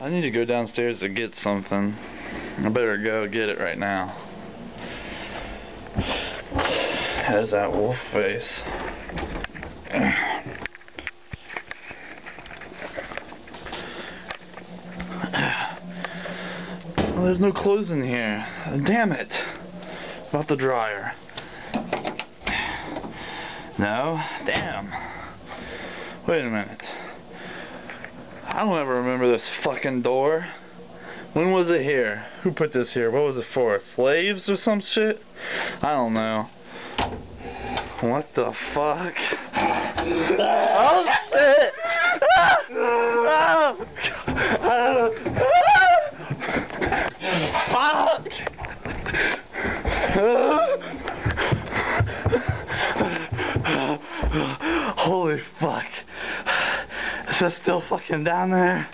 I need to go downstairs to get something. I better go get it right now. There's that wolf face. Well, there's no clothes in here. Damn it. About the dryer. No? Damn. Wait a minute. I don't ever remember this fucking door. When was it here? Who put this here? What was it for? Slaves or some shit? I don't know. What the fuck? Oh shit! Ah! Fuck! Holy fuck. That still fucking down there?